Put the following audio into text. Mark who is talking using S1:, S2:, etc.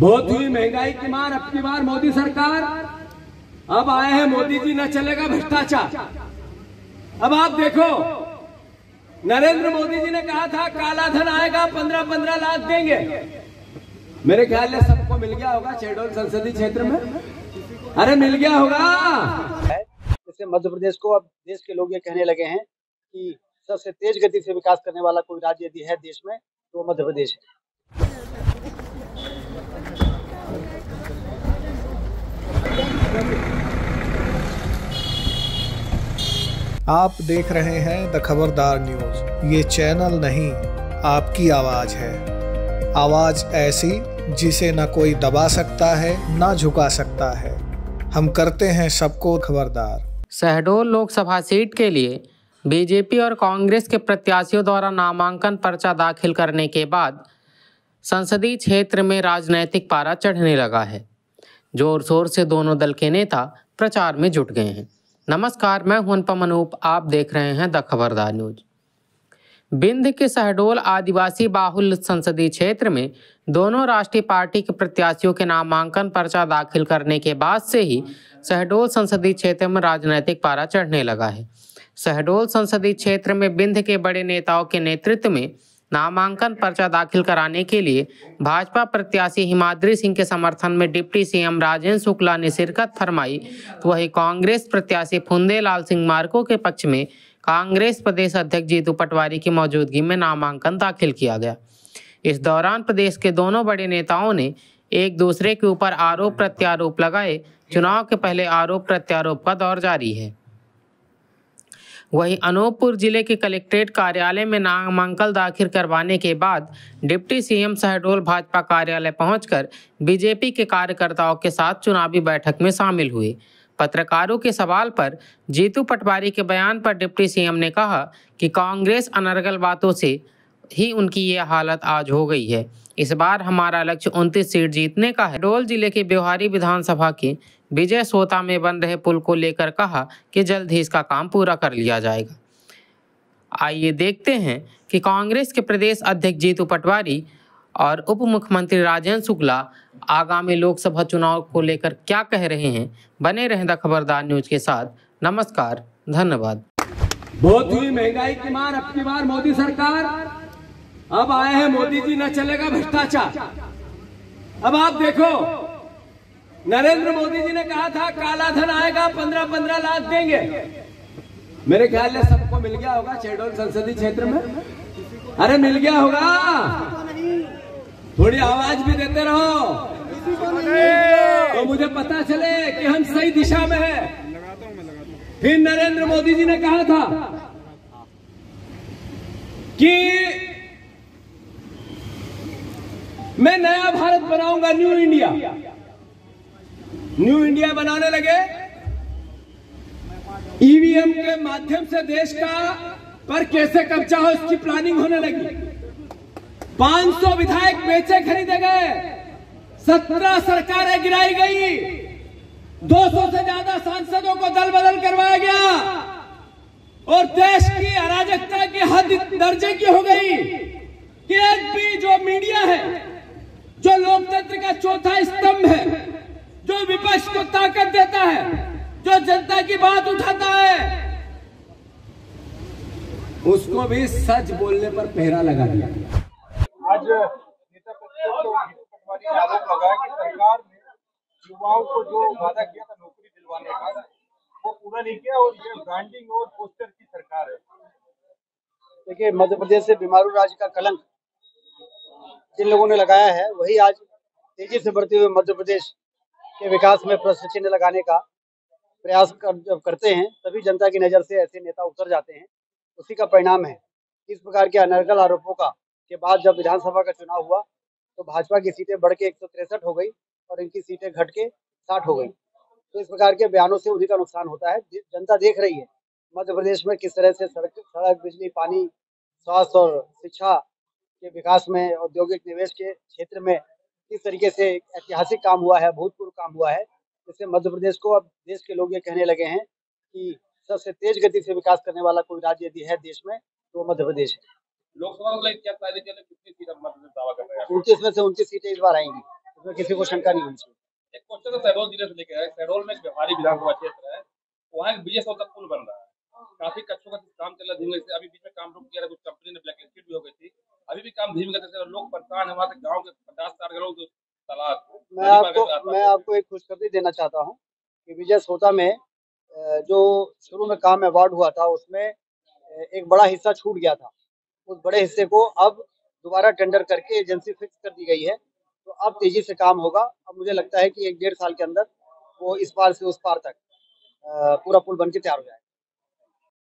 S1: बहुत हुई महँगाई की मार अब की बार मोदी सरकार। अब आए हैं मोदी जी, न चलेगा भ्रष्टाचार। अब आप देखो, नरेंद्र मोदी जी ने कहा था, काला धन आएगा, पंद्रह पंद्रह लाख देंगे। मेरे ख्याल में सबको मिल गया होगा चेडोल संसदीय क्षेत्र में। अरे मिल गया होगा।
S2: जैसे मध्य प्रदेश को अब देश के लोग ये कहने लगे हैं कि सबसे तेज गति से विकास करने वाला कोई राज्य यदि है देश में तो मध्य प्रदेश है।
S3: आप देख रहे हैं द खबरदार न्यूज़। ये चैनल नहीं, आपकी आवाज़ है। आवाज़ ऐसी जिसे न कोई दबा सकता है, न झुका सकता है। हम करते हैं सबको खबरदार।
S4: शहडोल लोकसभा सीट के लिए बीजेपी और कांग्रेस के प्रत्याशियों द्वारा नामांकन पर्चा दाखिल करने के बाद संसदीय क्षेत्र में राजनैतिक पारा चढ़ने लगा है। ज़ोर शोर से दोनों दल के नेता प्रचार में जुट गए हैं। नमस्कार, मैं हूँ अनुपम अनूप। आप देख रहे हैं द खबरदार न्यूज़। बिंद के शहडोल आदिवासी बाहुल संसदीय क्षेत्र में दोनों राष्ट्रीय पार्टी के प्रत्याशियों के नामांकन पर्चा दाखिल करने के बाद से ही शहडोल संसदीय क्षेत्र में राजनीतिक पारा चढ़ने लगा है। शहडोल संसदीय क्षेत्र में बिंद के बड़े नेताओं के नेतृत्व में नामांकन पर्चा दाखिल कराने के लिए भाजपा प्रत्याशी हिमाद्री सिंह के समर्थन में डिप्टी सीएम राजेंद्र शुक्ला ने शिरकत फरमाई। तो वही कांग्रेस प्रत्याशी फुंदेलाल सिंह मार्को के पक्ष में कांग्रेस प्रदेश अध्यक्ष जीतू पटवारी की मौजूदगी में नामांकन दाखिल किया गया। इस दौरान प्रदेश के दोनों बड़े नेताओं ने एक दूसरे के ऊपर आरोप प्रत्यारोप लगाए। चुनाव के पहले आरोप प्रत्यारोप का दौर जारी है। वहीं अनूपपुर ज़िले के कलेक्ट्रेट कार्यालय में नामांकन दाखिल करवाने के बाद डिप्टी सीएम शहडोल भाजपा कार्यालय पहुंचकर बीजेपी के कार्यकर्ताओं के साथ चुनावी बैठक में शामिल हुए। पत्रकारों के सवाल पर जीतू पटवारी के बयान पर डिप्टी सीएम ने कहा कि कांग्रेस अनर्गल बातों से ही उनकी ये हालत आज हो गई है। इस बार हमारा लक्ष्य उनतीस सीट जीतने का है। डोल ज़िले के ब्योहारी विधानसभा के विजय सोता में बन रहे पुल को लेकर कहा कि जल्द ही इसका काम पूरा कर लिया जाएगा। आइए देखते हैं कि कांग्रेस के प्रदेश अध्यक्ष जीतू पटवारी और उप मुख्यमंत्री राजेंद्र शुक्ला आगामी लोकसभा चुनाव को लेकर क्या कह रहे हैं, बने रहें द खबरदार न्यूज़ के साथ। नमस्कार, धन्यवाद।
S1: बहुत हुई महँगाई की मार अब की बार मोदी सरकार। अब आए हैं मोदी जी, न चलेगा भ्रष्टाचार। अब आप देखो, नरेंद्र मोदी जी ने कहा था, काला धन आएगा, पंद्रह पंद्रह लाख देंगे। मेरे ख्याल में सबको मिल गया होगा चेडोल संसदीय क्षेत्र में। अरे मिल गया होगा। थोड़ी आवाज़ भी देते रहो। तो मुझे पता चले कि हम सही दिशा में हैं। फिर नरेंद्र मोदी जी ने कहा था कि मैं नया भारत बनाऊँगा न्यू इंडिया न्यू इंडिया बनाने लगे। ईवीएम के माध्यम से देश का पर कैसे कब्जा हो, इसकी प्लानिंग होने लगी। 500 विधायक बेचे खरीदे गए। 17 सरकारें गिराई गई। 200 से ज़्यादा सांसदों को दल बदल करवाया गया। और देश की अराजकता की हद दर्जे की हो गई कि एक भी जो मीडिया है जो लोकतंत्र का चौथा स्तंभ है जो विपक्ष को ताकत देता है जो जनता की बात उठाता है। उसको भी सच बोलने पर पहरा लगा दिया।
S5: आज नेता आरोप लगाया कि सरकार ने युवाओं को जो वादा किया था नौकरी दिलवाने का वो पूरा नहीं किया और ये ब्रांडिंग और पोस्टर की सरकार है।
S2: देखिए मध्य प्रदेश से बीमारू राज्य का कलंक जिन लोगों ने लगाया है वही आज तेज़ी से बढ़ते हुए मध्य प्रदेश के विकास में प्रश्न चिन्ह लगाने का प्रयास कर, जब करते हैं तभी जनता की नज़र से ऐसे नेता उतर जाते हैं। उसी का परिणाम है इस प्रकार के अनर्गल आरोपों का के बाद जब विधानसभा का चुनाव हुआ तो भाजपा की सीटें बढ़ के एक हो गई और इनकी सीटें घट के साठ हो गई। तो इस प्रकार के बयानों से उन्हीं का नुकसान होता है। जनता देख रही है मध्य प्रदेश में किस तरह से सड़क सड़क बिजली पानी स्वास्थ्य और शिक्षा के विकास में औद्योगिक निवेश के क्षेत्र में किस तरीके से ऐतिहासिक काम हुआ है भूतपूर्व काम हुआ है जिससे मध्य प्रदेश को अब देश के लोग ये कहने लगे हैं कि सबसे तेज गति से विकास करने वाला कोई राज्य यदि है देश में तो मध्य प्रदेश है।
S5: लोकसभा हैं
S2: उनतीस में से उनतीस सीटें इस बार आएँगी उसमें किसी को शंका नहीं होनी चाहिए।
S6: एक क्वेश्चन तो शहडोल ज़िले से लेके शहडोल में एक विधानसभा क्षेत्र है वहाँ एक पुल बन रहा है। काफ़ी का काम चल रहा धीमे से। अभी बीच में काम रुक गया कुछ कंपनी ने ब्लैकलिस्टेड भी हो गई थी। अभी भी काम धीमी गति से लोग परेशान है वहाँ से गाँव के पचास साठ लोग
S2: मैं आपको मैं आपको एक खुशखबरी देना चाहता हूँ कि विजय सोता में जो शुरू में काम अवार्ड हुआ था उसमें एक बड़ा हिस्सा छूट गया था। उस बड़े हिस्से को अब दोबारा टेंडर करके एजेंसी फिक्स कर दी गई है। तो अब तेज़ी से काम होगा। अब मुझे लगता है कि एक डेढ़ साल के अंदर वो इस पार से उस पार तक पूरा पुल बन के तैयार हो जाएगा।